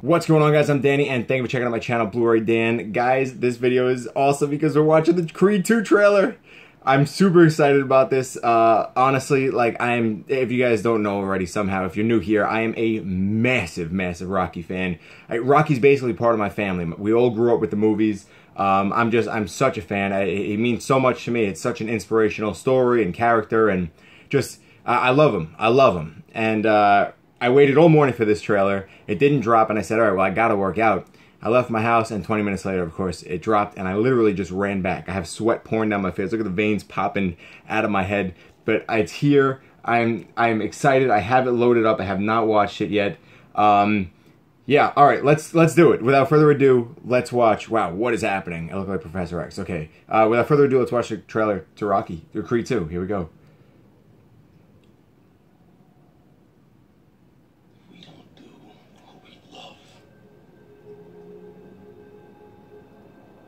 What's going on guys, I'm Danny and thank you for checking out my channel Blu-ray Dan. Guys, this video is awesome because we're watching the Creed 2 trailer. I'm super excited about this. Uh, honestly, like I'm, if you guys don't know already somehow, if you're new here, I am a massive, massive Rocky fan. I, Rocky's basically part of my family. We all grew up with the movies. Um, I'm just, I'm such a fan. I, it means so much to me. It's such an inspirational story and character and just, I, I love him. I love him. And, uh, I waited all morning for this trailer. It didn't drop, and I said, all right, well, I gotta work out. I left my house, and 20 minutes later, of course, it dropped, and I literally just ran back. I have sweat pouring down my face. Look at the veins popping out of my head. But it's here. I'm I'm excited. I have it loaded up. I have not watched it yet. Um, yeah, all right, let's let's do it. Without further ado, let's watch. Wow, what is happening? I look like Professor X. Okay. Uh, without further ado, let's watch the trailer to Rocky, or Creed 2. Here we go. we don't do what we love,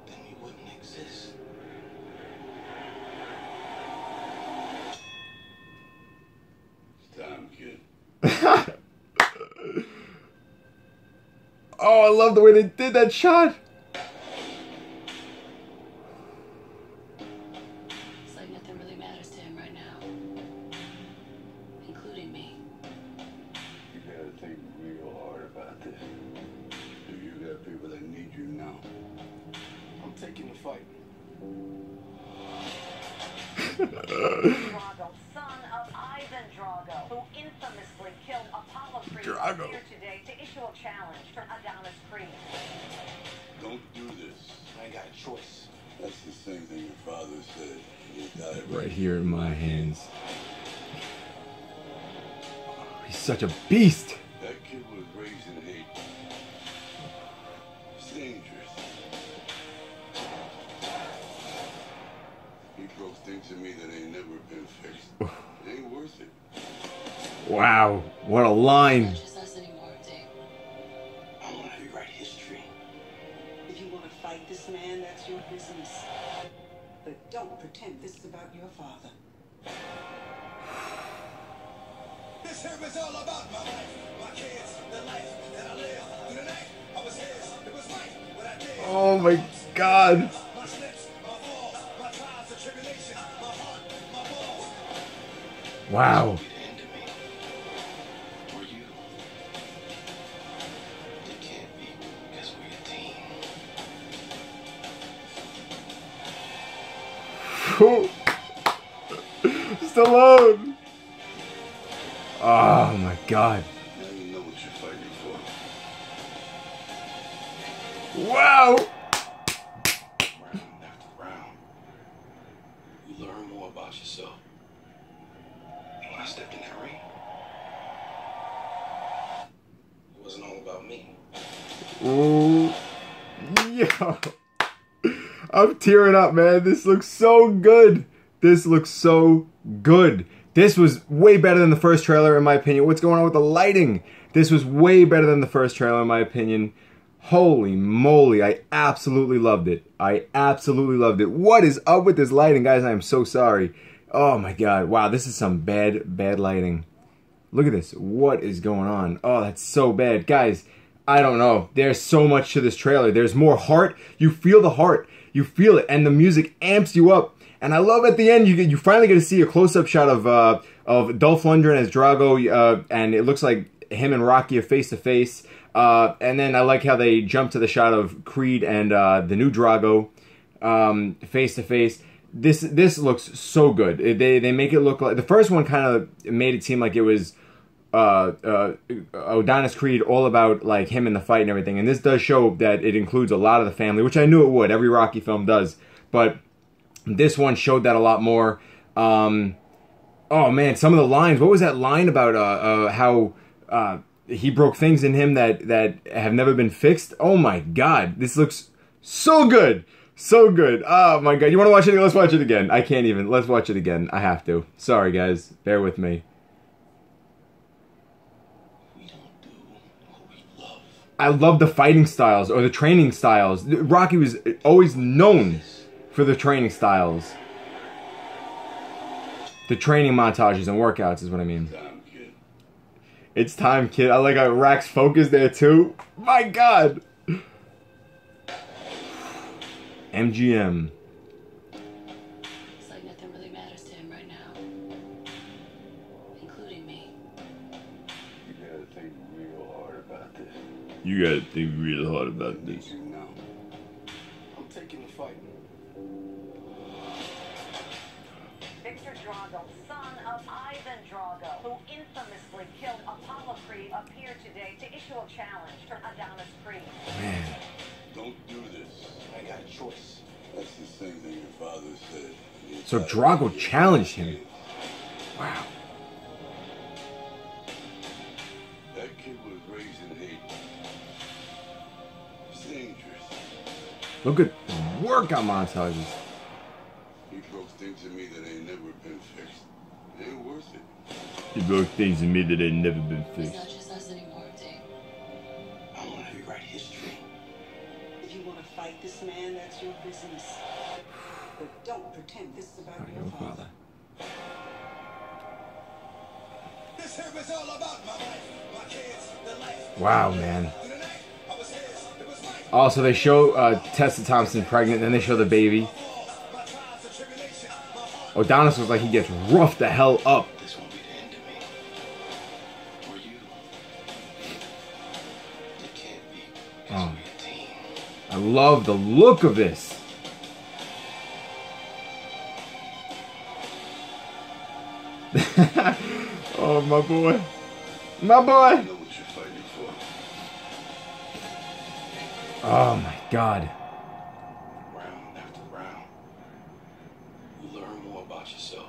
then we wouldn't exist. It's time, kid. Oh, I love the way they did that shot. It's like nothing really matters to him right now, including me. You gotta think real hard about this. Do you got people that need you now? I'm taking the fight. Drago, son of Ivan Drago, who infamously killed Apollo Creed, Drago. Is here today to issue a challenge for Adonis Creed. Don't do this. I ain't got a choice. That's the same thing your father said. He died Right here in my hands. Oh, he's such a beast. That kid was raised in hate. It's dangerous. He broke things in me that ain't never been fixed. It ain't worth it. Wow, what a line. Fight this man, that's your business. But don't pretend this is about your father. This here is all about my life, my kids, the life that I live. Through the night, I was his. It was right what I did. Oh my god. My slips, my falls, my trials and tribulations, my heart, my balls. Wow. Stallone. Oh ah, my god. Now you know what you're fighting for. Wow. Round after round, you learn more about yourself. When I stepped in that ring, it wasn't all about me. Ooh. Yo. I'm tearing up, man. This looks so good. This looks so good. This was way better than the first trailer, in my opinion. What's going on with the lighting? This was way better than the first trailer, in my opinion. Holy moly, I absolutely loved it. I absolutely loved it. What is up with this lighting, guys? I am so sorry. Oh my god. Wow, this is some bad, bad lighting. Look at this. What is going on? Oh, that's so bad. Guys, I don't know. There's so much to this trailer. There's more heart. You feel the heart. You feel it. And the music amps you up. And I love at the end, you get, you finally get to see a close-up shot of uh, of Dolph Lundgren as Drago, uh, and it looks like him and Rocky are face-to-face. Uh, and then I like how they jump to the shot of Creed and uh, the new Drago um, face-to-face. This this looks so good. They they make it look like the first one kind of made it seem like it was uh, uh, Adonis Creed all about like him in the fight and everything. And this does show that it includes a lot of the family, which I knew it would. Every Rocky film does, but this one showed that a lot more. Um, oh man, some of the lines. What was that line about? Uh, uh, how uh, he broke things in him that that have never been fixed. Oh my god, this looks so good. So good. Oh my god. You want to watch it? Let's watch it again. I can't even. Let's watch it again. I have to. Sorry guys. Bear with me. We don't do what we love. I love the fighting styles or the training styles. Rocky was always known for the training styles. The training montages and workouts is what I mean. It's time, kid. I like how Rax focus there too. My God. MGM. You gotta think real hard about this. you now. I'm taking the fight. Victor Drago, son of Ivan Drago, who infamously killed Apollo Creed, appeared today to issue a challenge to Adonis Creed. Man. Don't do this. I got a choice. That's the same thing your father said. He So Drago challenged him. Wow. Look at workout montages. He broke things in me that ain't never been fixed. It ain't worth it. He broke things in me that ain't never been fixed. It's fixed. not just us anymore, Dave. I want to rewrite history. If you want to fight this man, that's your business. But don't pretend this is about your Your father. father. This here is all about my life, my kids, the life. Wow, man. Also, they show uh, Tessa Thompson pregnant, then they show the baby. And. Adonis looks like he gets roughed the hell up. Oh. I love the look of this. oh, my boy. My boy. Oh, my God. Round after round. Learn more about yourself.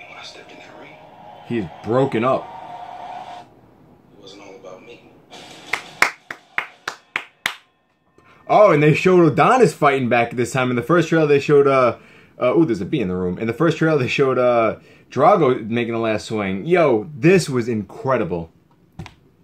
And when I stepped in that ring, He's broken up. it wasn't all about me. Oh, and they showed Adonis fighting back this time. In the first trailer, they showed uh, uh oh, there's a bee in the room. In the first trailer, they showed uh Drago making the last swing. Yo, this was incredible.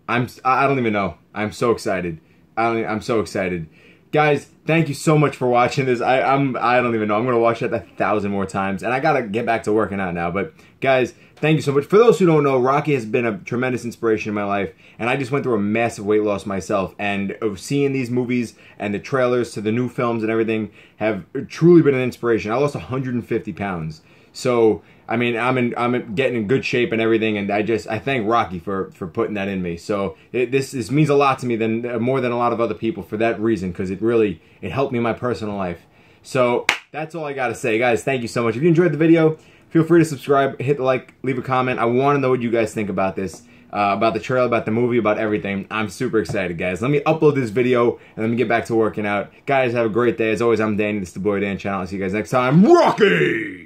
I'm I don't even know. I'm so excited. I don't, I'm so excited. Guys, thank you so much for watching this. I, I'm I don't even know. I'm gonna watch that a thousand more times, and I gotta get back to working out now. But guys, thank you so much. For those who don't know, Rocky has been a tremendous inspiration in my life, and I just went through a massive weight loss myself. And of seeing these movies and the trailers to the new films and everything have truly been an inspiration. I lost 150 pounds. So I mean, I'm in, I'm getting in good shape and everything, and I just I thank Rocky for for putting that in me. So it, this this means a lot to me than uh, more than a lot of other people for that reason because it really it helped me in my personal life. So that's all I gotta say, guys. Thank you so much. If you enjoyed the video, feel free to subscribe, hit the like, leave a comment. I want to know what you guys think about this. Uh, about the trailer, about the movie, about everything. I'm super excited, guys. Let me upload this video and let me get back to working out. Guys, have a great day. As always, I'm Danny. This is the Blu-ray Dan channel. I'll see you guys next time. Rocky!